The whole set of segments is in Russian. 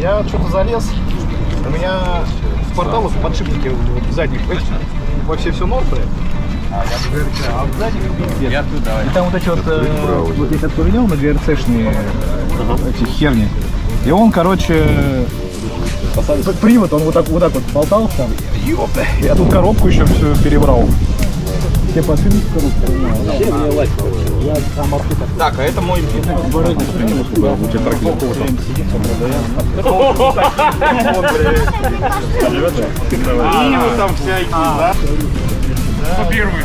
я что-то залез, у меня в порталах подшипники вот в задних вообще все норм, блядь. А в задних пиздец. Я тут давай. И там вот эти вот, э, вот я отковырял на ГРЦшные эти херни. И он, короче, привод, он вот так вот, так вот болтался. Ёпта. Я тут коробку еще все перебрал. Все подшипники в коробку. Так, а это мой Ивы там всякие, да? Кто первый?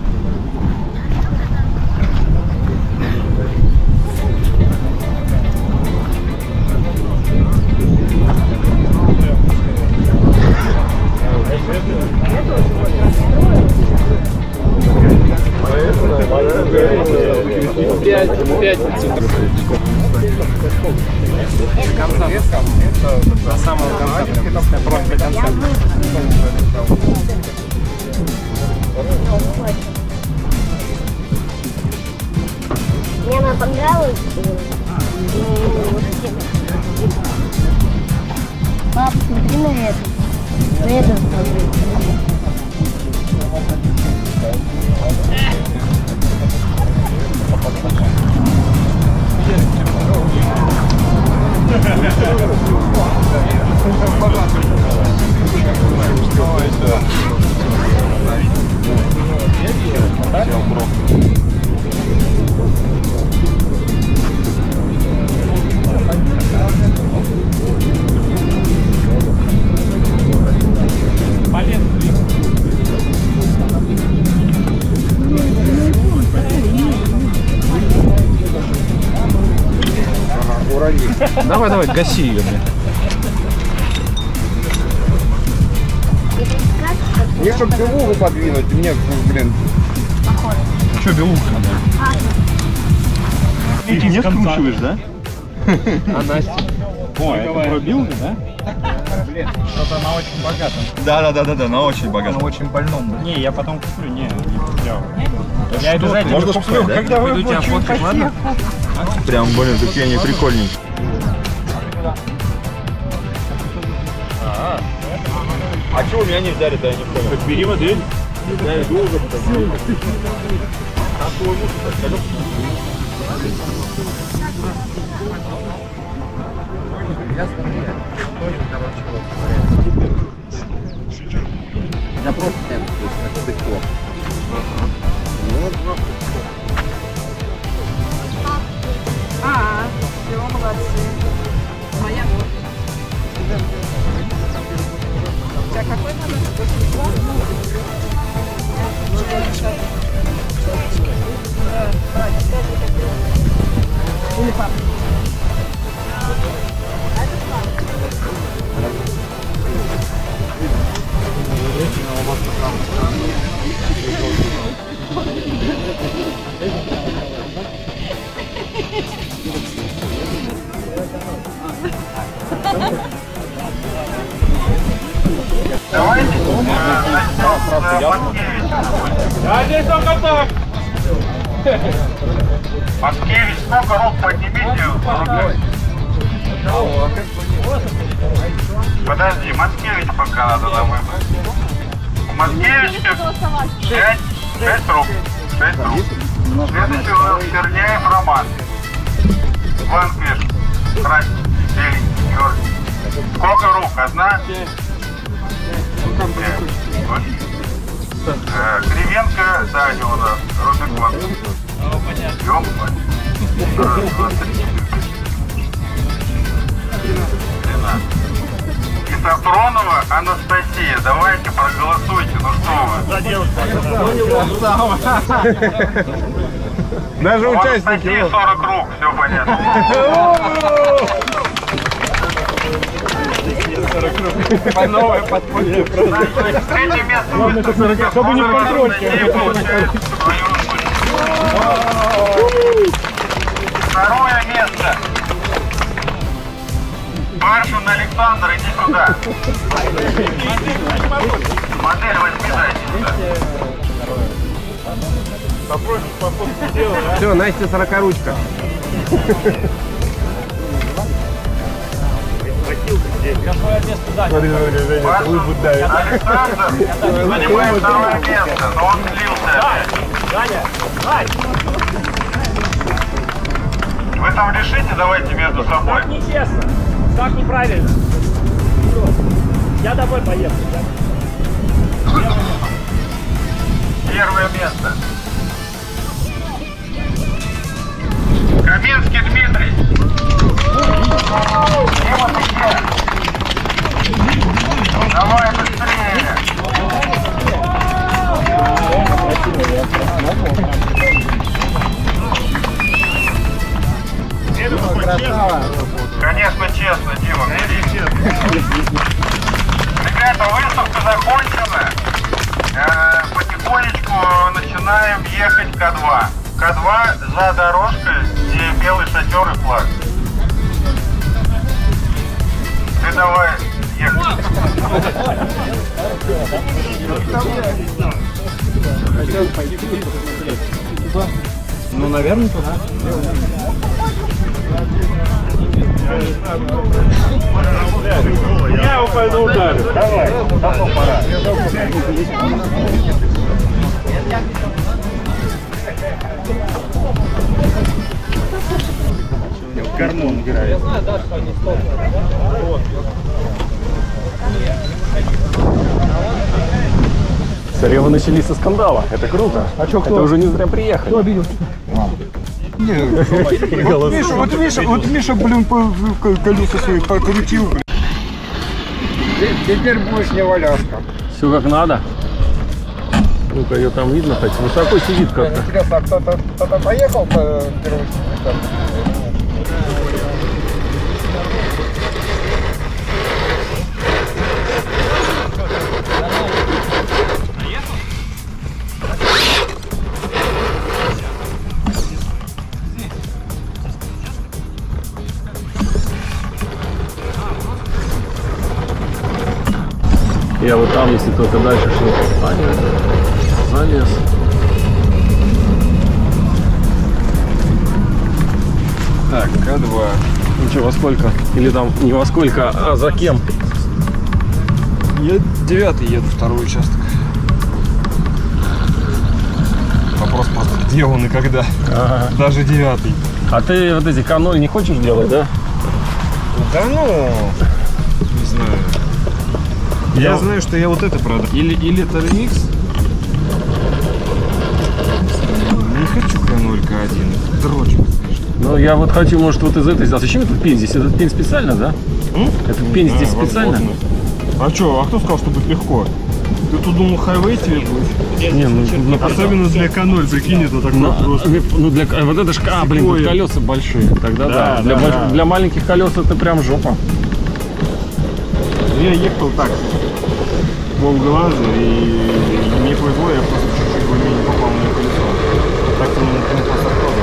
До Мне она понравилась. Пап, смотри на это. На это смотри. Давай, давай, гаси ее мне. Мне чтобы белугу подвинуть, мне, блин, Че, белуха? ты не скручиваешь, да? А Настя? О, это пробил, да? Что-то она очень богатом. Да, да, да, да, да, на очень Она богато. очень больном. Не, я потом куплю, не, не куплял. Я обязательно Можно куплю. да? Когда вы тебя будете фоткать, ладно? Прям, блин, какие они прикольненькие. А что у меня не взяли-то, я не понял. Бери модель. Я иду уже. А, я смотрю, тоже, короче, вот. Да просто темп, то есть, как быкло. Ну, просто А здесь он готов. Маскевич, сколько рук поднимите? Подожди, Маскевич пока надо на выбор. У Маскевича 5, 6 рук. 6 рук. Следующий у нас Черняев Роман. Ванквиш. Красный. Белый. Сколько рук? Одна? Вот. Э, Кривенко, Даня у нас. Рубикон. Ёпа. Раз, два, три. Сафронова Анастасия. Давайте проголосуйте. Ну что вы? Даже У участники. Анастасии 40 рук. Все понятно. Третье место. Чтобы не Второе место. Паршин Александр, иди сюда. Модель возьми сюда. Все, Настя сорокоручка. Александр занимает второе место, но он слился опять. Вы там решите, давайте между собой. Нечестно. Так неправильно. Я домой поеду. Первое место. Каменский Дмитрий. Дима, ты где? Давай быстрее. Конечно, честно, Дима, бери. Ребята, выставка закончена. Э, Потихонечку начинаем ехать К2. К2 за дорожкой, где белый шатер и флаг. Ты давай ехать. Ну, наверное, туда. Я его пойду ударю. Давай. Гормон играет. Царевы начались со скандала. Это круто. А что, кто? Это уже не зря приехали. Кто обидел? Миша, вот Миша, вот Миша, блин, по- по- колеса свои покрутил. блин. Теперь будешь не валяшка. Все как надо. Ну-ка, ее там видно хоть. Высоко сидит как-то. Интересно, а кто-то кто поехал по первому только дальше шел. А, нет. Залез. Так, К2. Ну что, во сколько? Или там не во сколько, а за кем? Я девятый еду, второй участок. Вопрос просто, где он и когда. Даже девятый. А ты вот эти К0 не хочешь делать, да? Да ну. Я знаю, что я вот это продам. Или, или это ремикс. Не хочу К0, К1. Дрочь. Ну, я вот хочу, может, вот из этой... А зачем этот пень здесь? Этот пень специально, да? Этот пень здесь специально? А что, а кто сказал, что будет легко? Ты тут думал, хайвей тебе будет? Не, ну, ну, Особенно для К0, прикинь, это такой Ну, просто. ну, для, а вот это ж, а, блин, тут колеса большие. Тогда да. Да, Для, да, больш- да. для маленьких колес это прям жопа. Ну, я ехал так, полглаза, и мне повезло, я просто чуть-чуть в не попал на колесо. Так-то на прямых мостах тоже.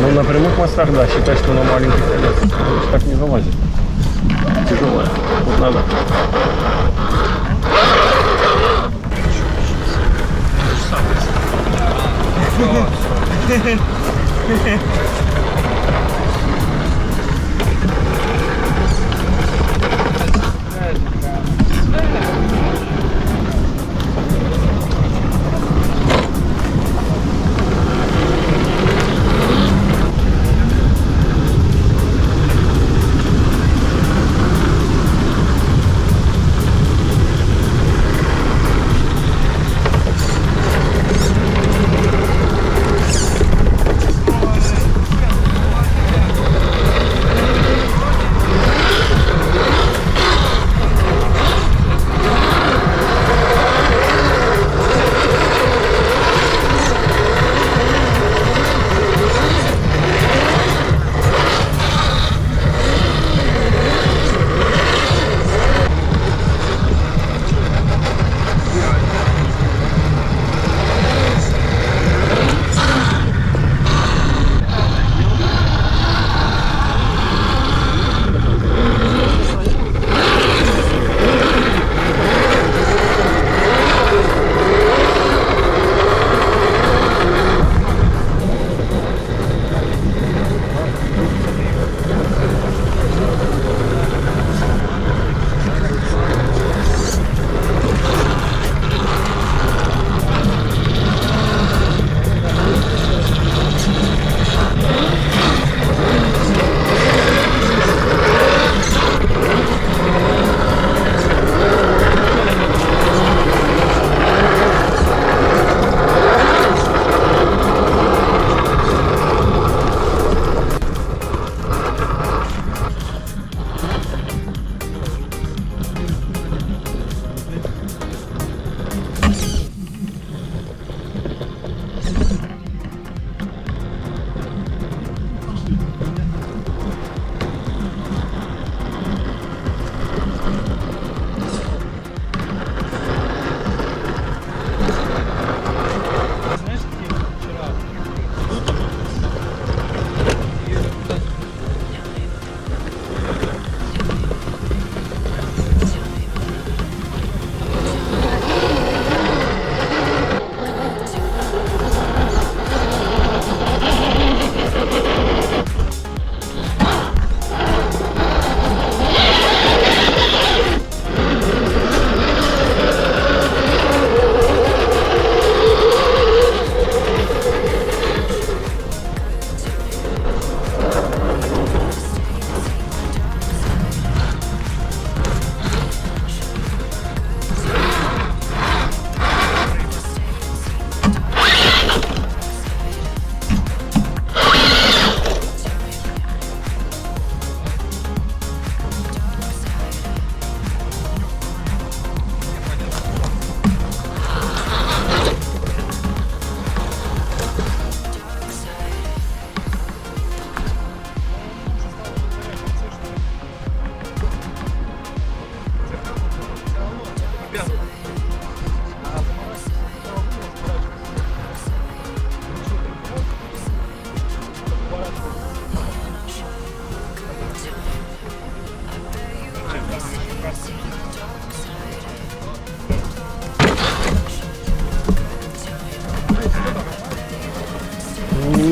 Ну, на прямых мостах, да, считай, что на маленьких колесах. Так не залазит. Тяжелая. Вот надо. Oh,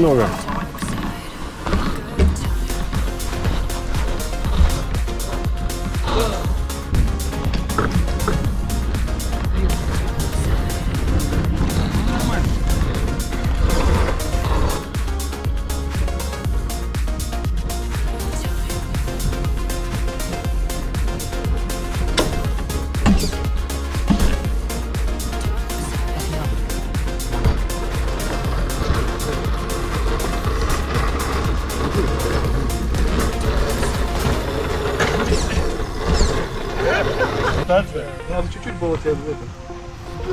немного. Надо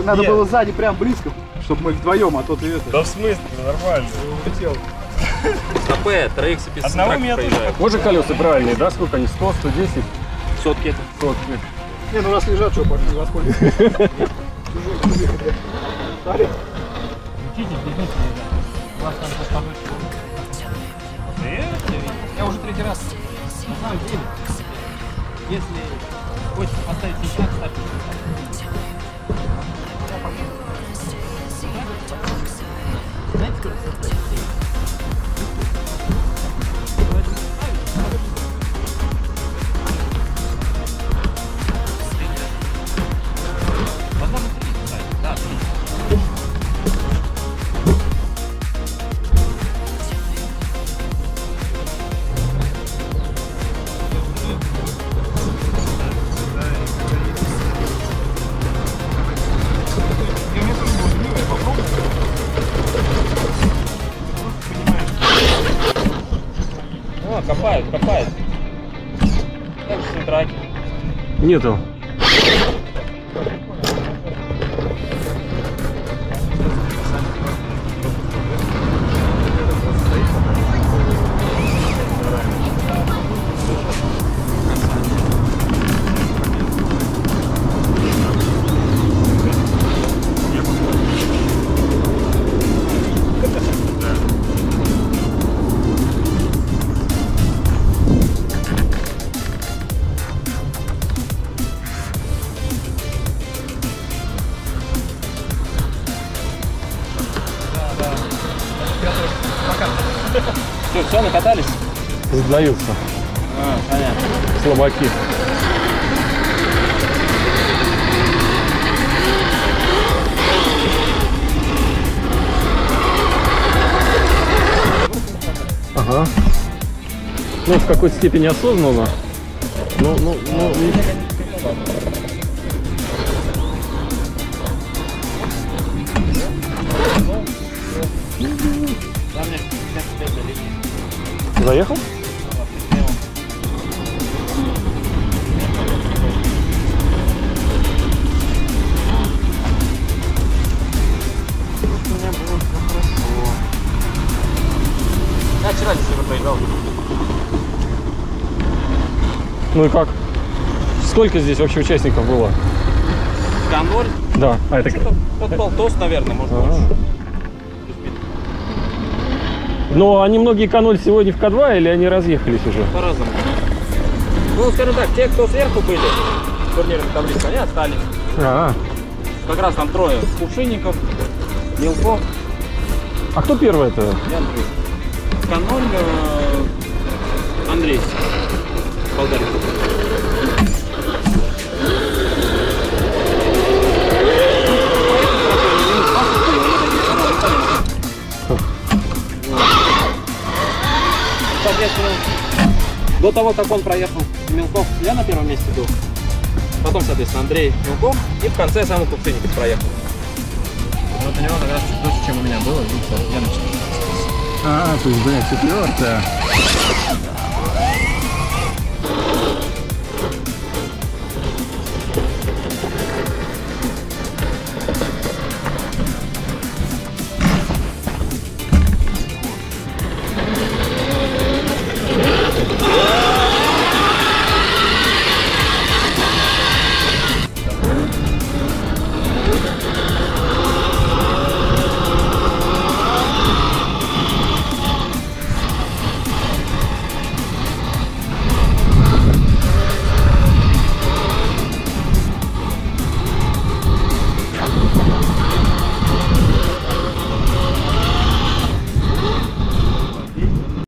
Надо Нет. было сзади прям близко, чтобы мы вдвоем, а то ты это Да в смысле, нормально. улетел. АП, троих без Одного меня тоже Вот же колеса правильные, да? Сколько они? 100, 110? Сотки это. Сотки. Не, ну раз лежат, что пошли воспользоваться. Я уже третий раз. На самом деле, если хочешь поставить сейчас, ставь. Возможно, Нету. Сдаются. А, понятно. Слабаки. Ага. Ну, в какой-то степени осознанно. Ну, ну, ну, Заехал? Ну и как? Сколько здесь вообще участников было? Конвой? Да. А это под полтос, наверное, может А. больше. Но они многие кануль сегодня в К2 или они разъехались уже? По-разному. Ну, скажем так, те, кто сверху были, в турнирной таблице, они остались. А, Как раз там трое. Кувшинников, Мелков а кто первый это? и Андрей. Каноль э, Андрей. Болгарин. Соответственно, до того, как он проехал Мелков, я на первом месте был. Потом, соответственно, Андрей Мелков. И в конце сам Кувшинников проехал. Вот у него как раз чуть дольше, чем у меня было. и Я на. А, то есть, блядь, четвертая.